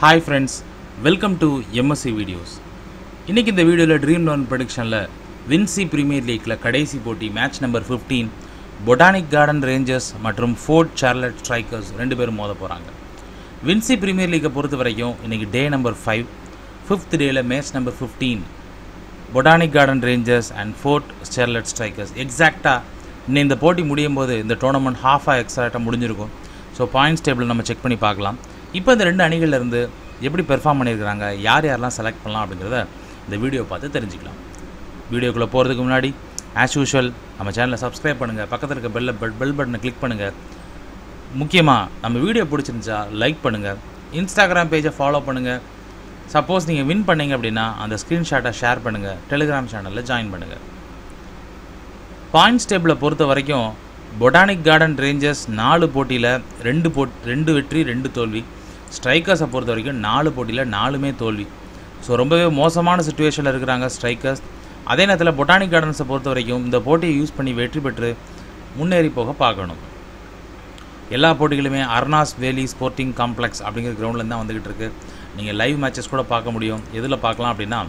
Hi friends welcome to MSC videos இன்றைக்கி இந்த வீடியோவில் ட்ரீம் லோன் ப்ரொடிக்ஷனில் வின்சி பிரீமியர் லீக்கில் கடைசி போட்டி match number 15 Botanic Garden Rangers மற்றும் ஃபோர்ட் சார்லட் ஸ்ட்ரைக்கர்ஸ் ரெண்டு பேரும் மோத போகிறாங்க வின்சி பிரீமியர் லீக்கை பொறுத்த வரைக்கும் இன்றைக்கி டே நம்பர் ஃபைவ் ஃபிஃப்த் டேயில் match number 15 Botanic Garden Rangers and Fort Charlotte Strikers எக்ஸாக்டாக இன்னும் இந்த போட்டி முடியும் போது இந்த டோர்னமெண்ட் ஹாஃபாக எக்ஸாக்டாக முடிஞ்சிருக்கும். ஸோ பாயிண்ட்ஸ் டேபிள் நம்ம செக் பண்ணி பார்க்கலாம். இப்போ இந்த ரெண்டு அணிகள்லேருந்து எப்படி பெர்ஃபார்ம் பண்ணியிருக்கிறாங்க யார் யாரெல்லாம் செலக்ட் பண்ணலாம் அப்படிங்கிறத இந்த வீடியோ பார்த்து தெரிஞ்சுக்கலாம். வீடியோக்குள்ளே போகிறதுக்கு முன்னாடி ஆஸ் யூஷுவல் நம்ம சேனலை சப்ஸ்கிரைப் பண்ணுங்கள் பக்கத்தில் இருக்க பெல்ல பெல் பெல் பட்டனை கிளிக் பண்ணுங்கள் முக்கியமாக நம்ம வீடியோ பிடிச்சிருந்துச்சா லைக் பண்ணுங்கள் இன்ஸ்டாகிராம் பேஜை ஃபாலோ பண்ணுங்கள் சப்போஸ் நீங்கள் வின் பண்ணீங்க அப்படின்னா அந்த ஸ்க்ரீன்ஷாட்டை ஷேர் பண்ணுங்கள் டெலிகிராம் சேனலில் ஜாயின் பண்ணுங்கள் பாயிண்ட்ஸ் டேபிளை பொறுத்த வரைக்கும் பொட்டானிக் கார்டன் ரேஞ்சர்ஸ் நாலு போட்டியில் ரெண்டு போட் ரெண்டு வெற்றி ரெண்டு தோல்வி. ஸ்ட்ரைக்கர்ஸை பொறுத்த வரைக்கும் நாலு போட்டியில் நாலுமே தோல்வி. ஸோ ரொம்பவே மோசமான சுச்சுவேஷனில் இருக்கிறாங்க ஸ்ட்ரைக்கர்ஸ். அதே நேரத்தில் பொட்டானிக் கார்டன்ஸை பொறுத்த வரைக்கும் இந்த போட்டியை யூஸ் பண்ணி வெற்றி பெற்று முன்னேறி போக பார்க்கணும். எல்லா போட்டிகளுமே அர்னாஸ் வேலி ஸ்போர்ட்டிங் காம்ப்ளெக்ஸ் அப்படிங்கிற கிரவுண்ட்லேருந்து தான் வந்துக்கிட்டு இருக்குது நீங்கள் லைவ் மேட்சஸ் கூட பார்க்க முடியும். எதில் பார்க்கலாம் அப்படின்னா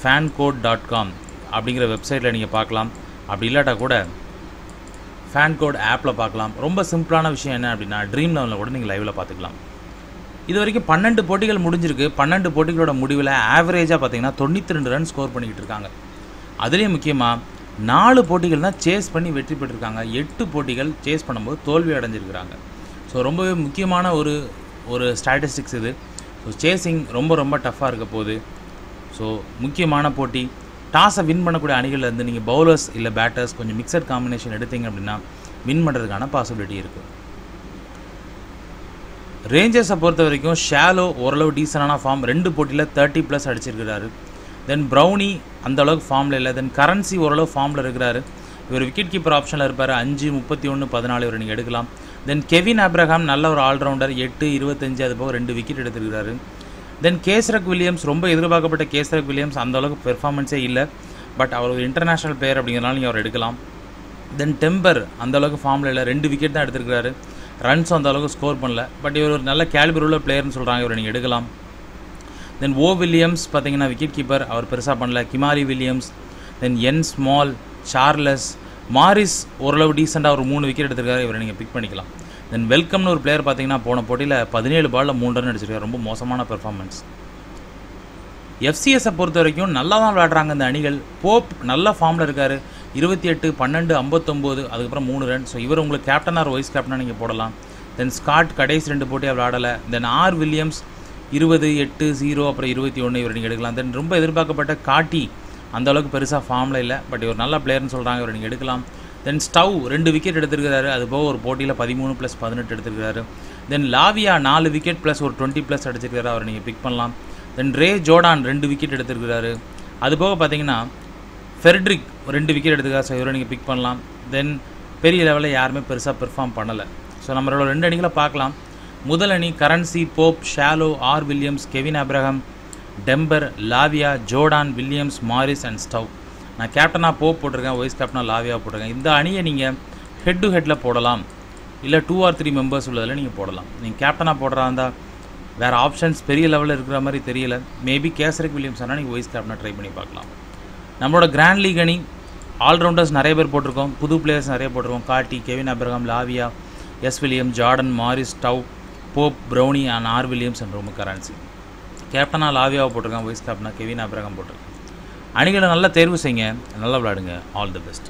ஃபேன் கோட் டாட் காம் அப்படிங்கிற வெப்சைட்டில் நீங்கள் பார்க்கலாம். அப்படி இல்லாட்டா கூட ஃபேன் கோட் ஆப்பில் பார்க்கலாம். ரொம்ப சிம்பிளான விஷயம் என்ன அப்படின்னா ட்ரீம் லெவலில் கூட நீங்கள் லைவில் பார்த்துக்கலாம். இது வரைக்கும் பன்னெண்டு போட்டிகள் முடிஞ்சிருக்கு. பன்னெண்டு போட்டிகளோட முடிவில் ஆவரேஜாக பார்த்தீங்கன்னா தொண்ணூற்றி ரெண்டு ரன் ஸ்கோர் பண்ணிக்கிட்டு இருக்காங்க. அதுலேயும் முக்கியமாக நாலு போட்டிகள் தான் சேஸ் பண்ணி வெற்றி பெற்றிருக்காங்க. எட்டு போட்டிகள் சேஸ் பண்ணும்போது தோல்வி அடைஞ்சிருக்கிறாங்க. ஸோ ரொம்பவே முக்கியமான ஒரு ஒரு ஸ்டாட்டிஸ்டிக்ஸ் இது. ஸோ சேசிங் ரொம்ப ரொம்ப டஃப்பாக இருக்க போகுது. ஸோ முக்கியமான போட்டி. டாஸை வின் பண்ணக்கூடிய அணிகளில் இருந்து நீங்கள் பவுலர்ஸ் இல்லை பேட்டர்ஸ் கொஞ்சம் மிக்சட் காம்பினேஷன் எடுத்தீங்க அப்படின்னா வின் பண்ணுறதுக்கான பாசிபிலிட்டி இருக்குது ரேஞ்சர்ஸை பொறுத்த வரைக்கும் ஷாலோ ஓரளவு டீசனான ஃபார்ம் ரெண்டு போட்டியில் தேர்ட்டி ப்ளஸ் அடிச்சிருக்கிறாரு. தென் ப்ரௌனி அந்த அளவுக்கு ஃபார்மில் இல்லை. தென் கரன்சி ஓரளவு ஃபார்மில் இருக்கிறாரு. இவர் விக்கெட் கீப்பர் ஆப்ஷனில் இருப்பார். அஞ்சு முப்பத்தி ஒன்று பதினாலு இவர் நீங்கள் எடுக்கலாம். தென் கெவின் அப்ரஹாம் நல்ல ஒரு ஆல்ரவுண்டர் எட்டு இருபத்தஞ்சு அது போக ரெண்டு விக்கெட் எடுத்திருக்கிறாரு. தென் கேஸ்ரக் வில்லியம்ஸ் ரொம்ப எதிர்பார்க்கப்பட்ட கேசரக் வில்லியம்ஸ் அந்தளவுக்கு பெர்ஃபார்மன்ஸே இல்லை. பட் அவர் ஒரு இன்டர்நேஷனல் பிளேயர் அப்படிங்கிறனால நீங்கள் அவர் எடுக்கலாம். தென் டெம்பர் அந்தளவுக்கு ஃபார்மில் இல்லை. ரெண்டு விக்கெட் தான் எடுத்திருக்கிறாரு. ரன்ஸும் அந்த அளவுக்கு ஸ்கோர் பண்ணல. பட் இவர் ஒரு நல்ல கேலிபர் உள்ள பிளேயர்னு சொல்கிறாங்க இவரை நீங்கள் எடுக்கலாம். தென் ஓ வில்லியம்ஸ் பார்த்தீங்கன்னா விக்கெட் கீப்பர் அவர் பெருசாக பண்ணல. Kimari Williams then N Small Charles Morris ஓரளவு டீசெண்டாக ஒரு மூணு விக்கெட் எடுத்திருக்காரு. இவரை நீங்கள் பிக் பண்ணிக்கலாம். தென் வெல்கம்னு ஒரு பிளேயர் பார்த்தீங்கன்னா போன போட்டியில் பதினேழு பாலில் மூணு ரன் அடிச்சிருக்காரு. ரொம்ப மோசமான பெர்ஃபார்மன்ஸ் எஃப்சிஎஸை பொறுத்த வரைக்கும் நல்லா தான் விளையாடுறாங்க இந்த அணிகள். போப் நல்ல ஃபார்மில் இருக்கார். இருபத்தி எட்டு பன்னெண்டு ஐம்பத்தொம்போது அதுக்கப்புறம் மூணு ரன் ஸோ இவர் உங்களுக்கு கேப்டன் ஆர் வைஸ் கேப்டனாக நீங்கள் போடலாம். தென் ஸ்காட் கடைசி ரெண்டு போட்டியாக விளாடலை தென் ஆர் வில்லியம்ஸ் இருபது எட்டு ஜீரோ அப்புறம் இருபத்தி ஒன்று இவர் நீங்கள் எடுக்கலாம். தென் ரொம்ப எதிர்பார்க்கப்பட்ட காட்டி அந்த அளவுக்கு பெருசாக ஃபார்மில் இல்லை. பட் இவர் நல்ல பிளேயர்னு சொல்கிறாங்க இவர் நீங்கள் எடுக்கலாம். தென் ஸ்டவ் ரெண்டு விக்கெட் எடுத்திருக்கிறாரு. அது போக ஒரு போட்டியில் பதிமூணு ப்ளஸ் பதினெட்டு எடுத்திருக்கிறாரு. தென் லாவியா நாலு விக்கெட் ப்ளஸ் ஒரு டுவெண்ட்டி ப்ளஸ் அடிச்சிருக்கிறார். அவர் நீங்கள் பிக் பண்ணலாம். தென் ரே ஜோடான் ரெண்டு விக்கெட் எடுத்திருக்கிறாரு. அது போக பார்த்தீங்கன்னா ஃபெர்ட்ரிக் ரெண்டு விக்கெட் எடுத்துக்கா சார் இவரை நீங்கள் பிக் பண்ணலாம். தென் பெரிய லெவலில் யாருமே பெருசாக பெர்ஃபார்ம் பண்ணலை. ஸோ நம்மளோட ரெண்டு அணிகளை பார்க்கலாம். முதல் அணி currency Pope Shallow R Williams Kevin Abraham temper Lavia Jordan Williams Morris and stove நான் கேப்டனாக போப் போட்டிருக்கேன் வைஸ் கேப்டனாக லாவியா போட்டிருக்கேன். இந்த அணியை நீங்கள் ஹெட் டு ஹெட்டில் போடலாம். இல்லை டூ ஆர் த்ரீ மெம்பர்ஸ் உள்ளதில் நீங்கள் போடலாம். நீங்கள் கேப்டனாக போடுறா இருந்தால் வேறு ஆப்ஷன்ஸ் பெரிய லெவலில் இருக்கிற மாதிரி தெரியல. மேபி கேசரிக் வில்லியம்ஸ் ஆனால் நீங்கள் வைஸ் கேப்டனாக ட்ரை பண்ணி பார்க்கலாம். நம்மளோட கிராண்ட் லீக் அணி ஆல்ரவுண்டர்ஸ் நிறைய பேர் போட்டிருக்கோம். புது பிளேயர்ஸ் நிறைய போட்டிருக்கோம். காட்டி Kevin Abraham Lavia S William Jordan Morris tau Pope Brownie and R Williams and ரொம்ப கரன்சி கேப்டனாக லாவியாவை போட்டிருக்கான் வைஸ் கேப்டனாக கெவின் அப்ரஹாம் போட்டிருக்கேன். அணிகளை நல்லா தேர்வு செய்யுங்க. நல்லா விளையாடுங்க. All the best